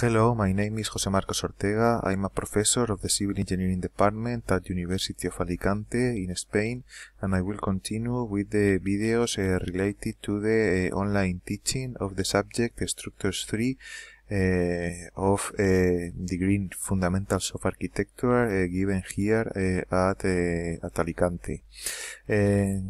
Hello, my name is Jose Marcos Ortega. I'm a professor of the Civil Engineering Department at University of Alicante in Spain, and I will continue with the videos uh, related to the uh, online teaching of the subject Structures 3 uh, of uh, the Degree Fundamentals of Architecture uh, given here at, at Alicante.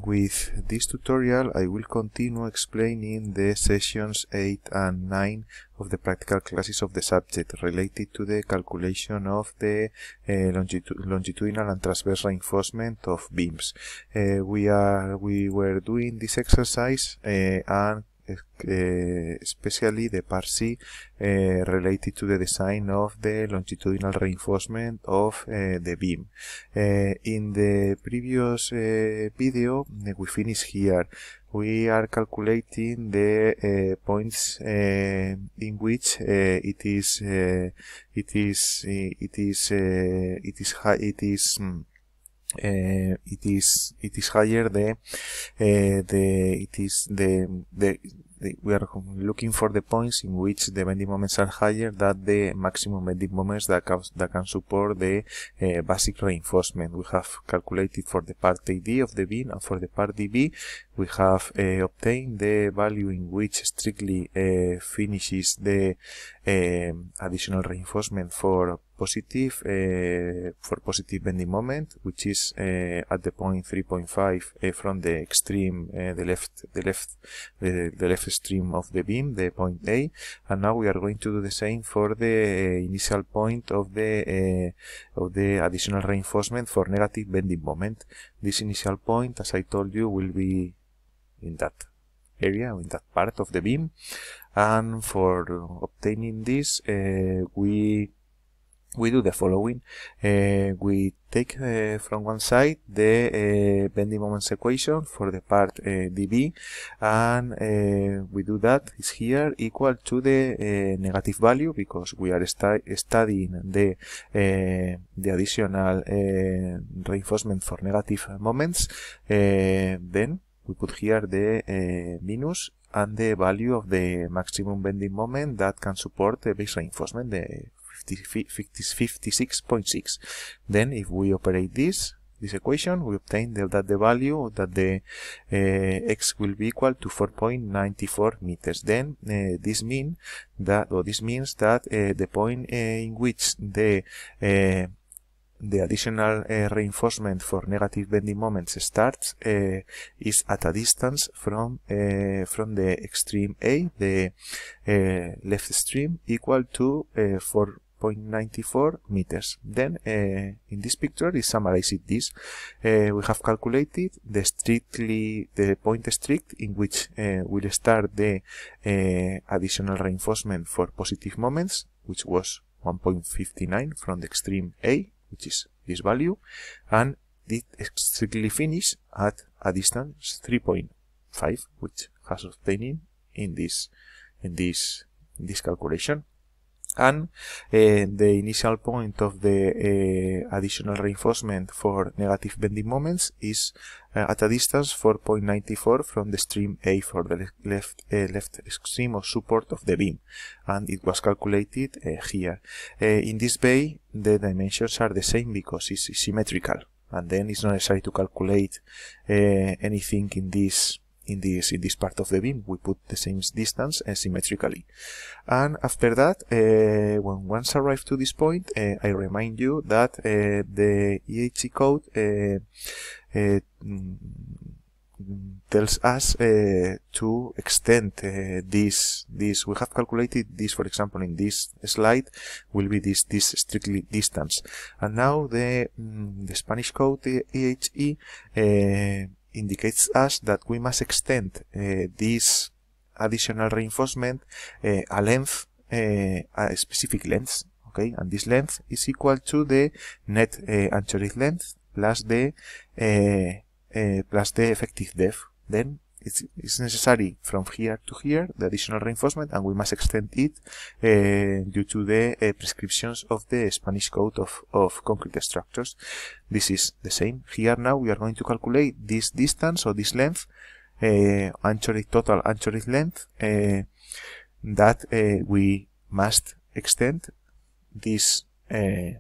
with this tutorial I will continue explaining the sessions 8 and 9 of the practical classes of the subject related to the calculation of the uh, longitu longitudinal and transverse reinforcement of beams. Uh, we are we were doing this exercise uh, and uh, especially the part C uh, related to the design of the longitudinal reinforcement of uh, the beam. in the previous video we finished here we are calculating the points in which uh, it is it is it is it is high it is um, uh, it is it is higher the the it is the the we are looking for the points in which the bending moments are higher than the maximum bending moments that can, that can support the uh, basic reinforcement. We have calculated for the part AD of the beam and for the part DB we have uh, obtained the value in which strictly uh, finishes the additional reinforcement for positive uh, for positive bending moment which is uh, at the point 3.5 uh, from the extreme the left the left the, the left extreme of the beam the point A. And now we are going to do the same for the initial point of the of the additional reinforcement for negative bending moment. This initial point as I told you will be in that area in that part of the beam. And for obtaining this uh, we we do the following. Uh, we take uh, from one side the uh, bending moments equation for the part uh, DB and uh, we do that is here equal to the uh, negative value because we are stu studying the the additional reinforcement for negative moments then we put here the minus and the value of the maximum bending moment that can support the base reinforcement, the 56.6. Then if we operate this, this equation, we obtain that the value that the uh, x will be equal to 4.94 meters. Then uh, this mean that, or this means that uh, the point in which the the additional reinforcement for negative bending moments starts is at a distance from from the extreme A, the left stream equal to 4 0.94 meters. Then uh, in this picture it summarizes this. Uh, we have calculated the strictly the point strict in which uh, we'll start the additional reinforcement for positive moments, which was 1.59 from the extreme A, which is this value, and it strictly finish at a distance 3.5, which has obtained in this in this in this calculation and uh, the initial point of the uh, additional reinforcement for negative bending moments is uh, at a distance 4.94 from the stream A for the left left extreme of support of the beam and it was calculated here. In this bay the dimensions are the same because it's symmetrical and then it's not necessary to calculate anything in this in this in this part of the beam. We put the same distance uh, symmetrically. And after that uh, when once arrived to this point uh, I remind you that the EHE code mm, tells us to extend this this we have calculated this for example in this slide will be this this strictly distance. And now the mm, the Spanish code the EHE indicates us that we must extend uh, this additional reinforcement uh, a length, uh, a specific length, okay, and this length is equal to the net anchorage length plus the plus the effective depth. Then it's, necessary from here to here, the additional reinforcement, and we must extend it uh, due to the uh, prescriptions of the Spanish code of, of concrete structures. This is the same. Here now we are going to calculate this distance or this length, uh, total anchorage length, uh, that uh, we must extend this uh,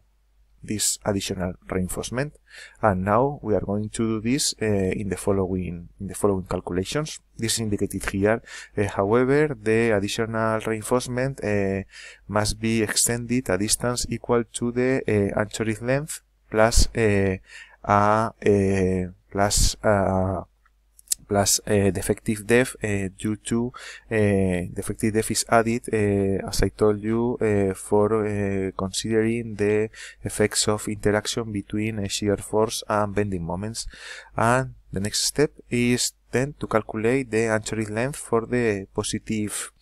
this additional reinforcement. And now we are going to do this uh, in the following in the following calculations. This is indicated here. Uh, however the additional reinforcement uh, must be extended a distance equal to the uh, anchorage length plus uh, a uh, plus plus the effective depth uh, due to the effective depth is added as I told you for considering the effects of interaction between shear force and bending moments and the next step is then to calculate the anchorage length for the positive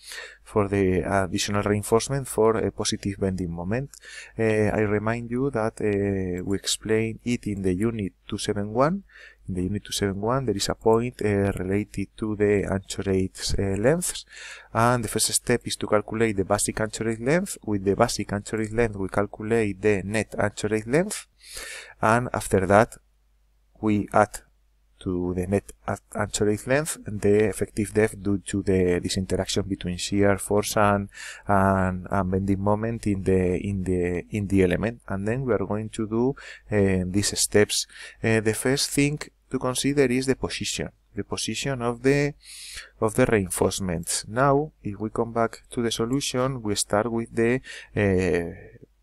for the additional reinforcement for a positive bending moment. Uh, I remind you that uh, we explained it in the unit 271 in the unit 271 there is a point uh, related to the anchorage uh, lengths. And the first step is to calculate the basic anchorage length. With the basic anchorage length we calculate the net anchorage length. And after that we add to the net anchorage length the effective depth due to the this interaction between shear force and, and, and bending moment in the in the in the element. And then we are going to do uh, these steps. Uh, the first thing to consider is the position the position of the of the reinforcements. Now if we come back to the solution we start with the uh,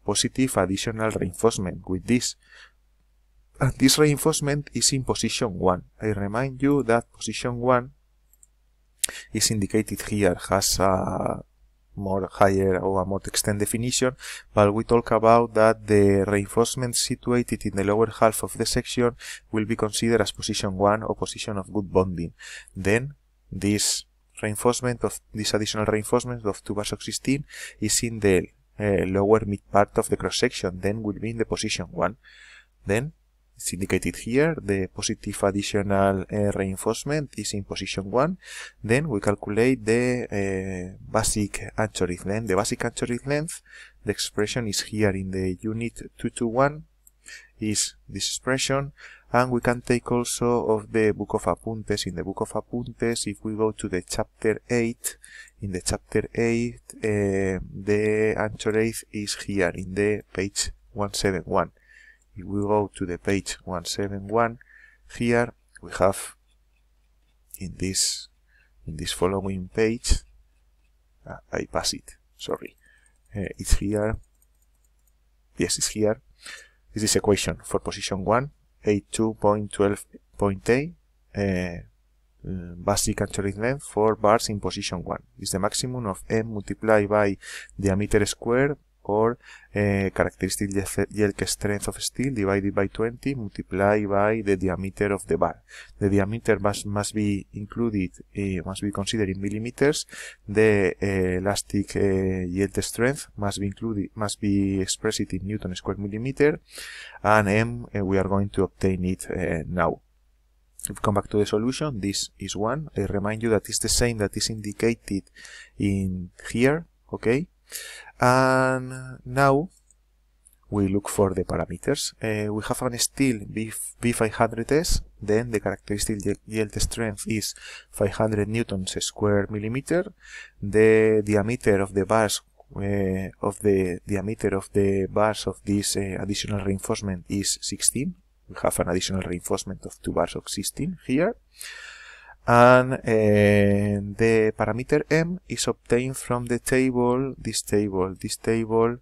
positive additional reinforcement with this and this reinforcement is in position 1. I remind you that position 1 is indicated here, has a more higher or a more extended definition, but we talk about that the reinforcement situated in the lower half of the section will be considered as position 1 or position of good bonding. Then this reinforcement of this additional reinforcement of 2 bars of 16 is in the uh, lower mid part of the cross section, then will be in the position 1. Then it's indicated here. The positive additional uh, reinforcement is in position 1. Then we calculate the uh, basic anchorage length. The basic anchorage length, the expression is here in the unit 221, is this expression. And we can take also of the book of Apuntes. In the book of Apuntes, if we go to the chapter 8, in the chapter 8, uh, the anchorage is here in the page 171 if we go to the page 171 here we have in this in this following page uh, I pass it sorry. Uh, it's here. Yes it's here. This is equation for position 1 82.12.a uh, basic anchorage length for bars in position 1 is the maximum of m multiplied by diameter squared or uh, characteristic yield strength of steel divided by 20 multiplied by the diameter of the bar. The diameter must, must be included, uh, must be considered in millimeters. The uh, elastic yield strength must be included, must be expressed in Newton square millimeter. And M, we are going to obtain it now. If we come back to the solution, this is one. I remind you that it's the same that is indicated in here, okay? And now we look for the parameters. Uh, we have an steel B, B500S, then the characteristic yield strength is 500 newtons square millimeter. The diameter of the bars uh, of the diameter of the bars of this uh, additional reinforcement is 16. We have an additional reinforcement of two bars of 16 here and uh, the parameter m is obtained from the table this table this table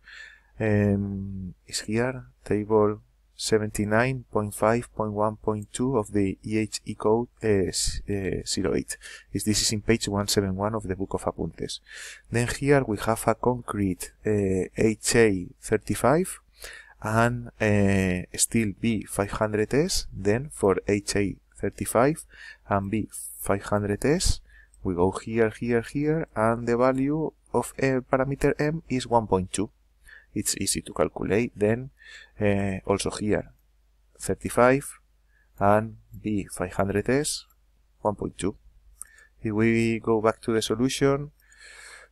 um, is here table 79.5.1.2 of the EHE code uh, uh, 08 is this is in page 171 of the book of Apuntes. Then here we have a concrete uh, HA35 and uh, steel B500S then for HA35 and B500S we go here here here and the value of a parameter m is 1.2 it's easy to calculate then uh, also here 35 and B500S 1.2 if we go back to the solution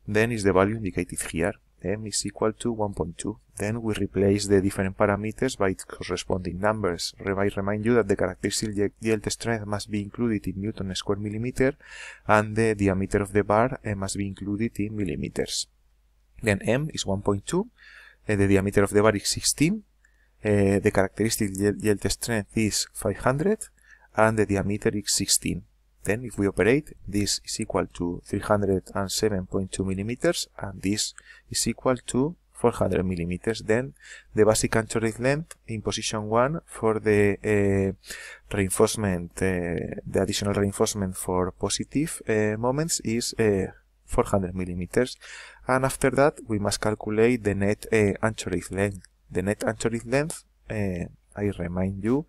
then is the value indicated here m is equal to 1.2. Then we replace the different parameters by corresponding numbers. I remind you that the characteristic yield strength must be included in Newton square millimeter and the diameter of the bar eh, must be included in millimeters. Then M is 1.2, uh, the diameter of the bar is 16, uh, the characteristic yield strength is 500, and the diameter is 16. Then if we operate, this is equal to 307.2 millimeters, and this is equal to 400 millimeters. Then the basic anchorage length in position 1 for the uh, reinforcement, uh, the additional reinforcement for positive uh, moments is uh, 400 millimeters. And after that, we must calculate the net anchorage length. The net anchorage length, I remind you,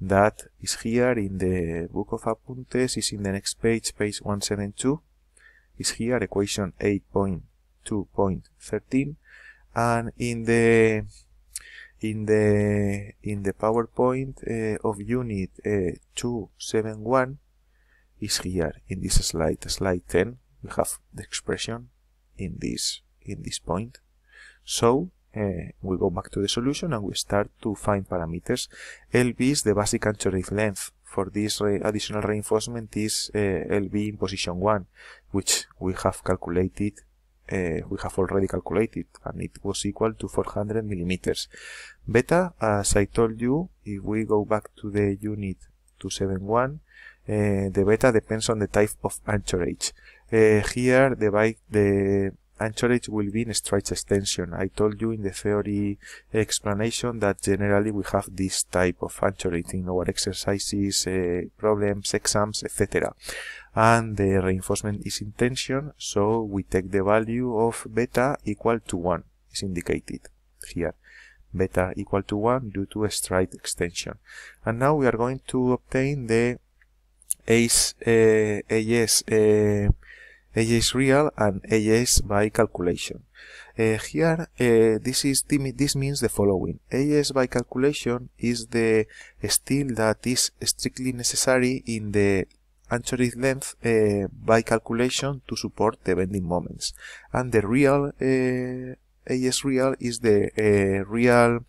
that is here in the book of Apuntes, is in the next page, page 172, is here, equation 8.2.13 and in the in the in the PowerPoint uh, of unit uh, 271 is here in this slide slide 10 we have the expression in this in this point. So uh, we go back to the solution and we start to find parameters LB is the basic anchorage length for this re additional reinforcement is uh, LB in position 1 which we have calculated uh, we have already calculated and it was equal to 400 millimeters. Beta, as I told you, if we go back to the unit 271, uh, the beta depends on the type of anchorage. Here the the anchorage will be in stretch extension. I told you in the theory explanation that generally we have this type of anchorage in our exercises, uh, problems, exams, etc and the reinforcement is in tension so we take the value of beta equal to 1 is indicated here. Beta equal to 1 due to a stride extension. And now we are going to obtain the ACE, uh, AS, uh, AS real and AS by calculation uh, here uh, this is this means the following AS by calculation is the steel that is strictly necessary in the anchorage length uh, by calculation to support the bending moments. And the real uh, AS real is the uh, real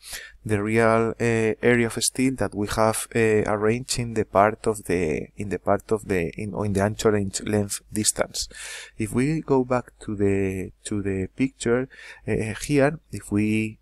the real uh, area of steel that we have uh, arranged in the part of the in the part of the in in the anchorage length distance. If we go back to the to the picture here, if we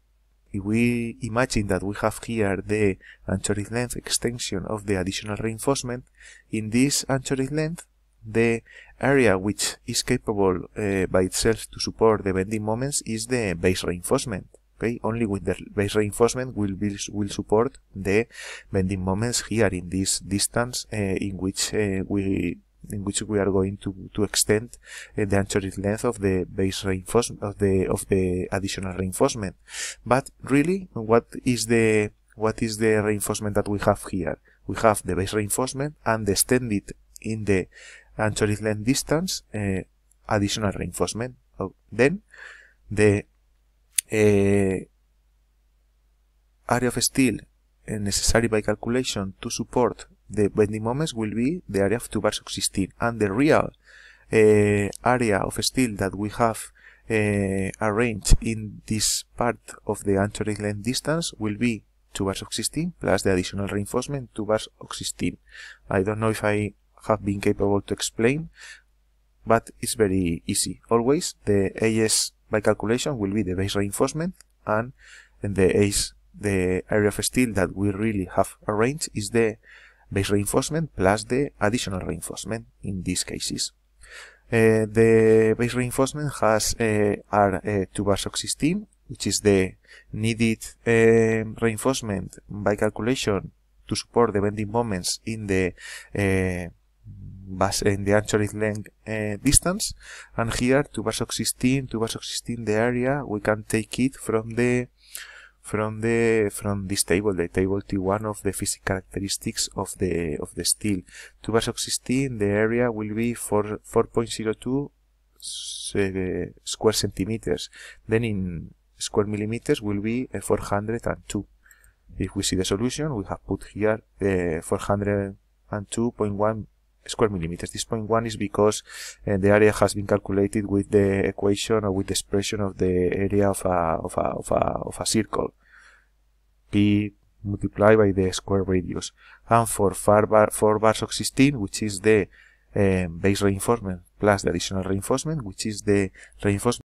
if we imagine that we have here the anchorage length extension of the additional reinforcement, in this anchorage length, the area which is capable uh, by itself to support the bending moments is the base reinforcement. Okay, only with the base reinforcement will be, will support the bending moments here in this distance uh, in which uh, we in which we are going to, to extend uh, the anchorage length of the base reinforcement of the of the additional reinforcement. But really, what is the what is the reinforcement that we have here? We have the base reinforcement and the extended in the anchorage length distance uh, additional reinforcement. Oh, then the uh, area of steel necessary by calculation to support the bending moments will be the area of 2 bars of 16 and the real uh, area of steel that we have uh, arranged in this part of the anchorage length distance will be 2 bars of 16 plus the additional reinforcement 2 bars of 16. I don't know if I have been capable to explain, but it's very easy. Always the AS by calculation will be the base reinforcement and the AS, the area of steel that we really have arranged is the base reinforcement plus the additional reinforcement in these cases. Uh, the base reinforcement has uh, are uh, 2 bars 16, which is the needed uh, reinforcement by calculation to support the bending moments in the uh, base in the anchorage length uh, distance and here 2 bars 16 2 bars 16 the area we can take it from the from the from this table, the table T1 of the physical characteristics of the of the steel. 2 bars 16, the area will be 4 4.02 uh, square centimeters. Then in square millimeters will be uh, 402. If we see the solution, we have put here uh, 402.1 square millimeters. This point one is because uh, the area has been calculated with the equation or with the expression of the area of a, of a, of a, of a circle. P multiplied by the square radius. And for 4, bar, 4 bars of 16, which is the um, base reinforcement plus the additional reinforcement, which is the reinforcement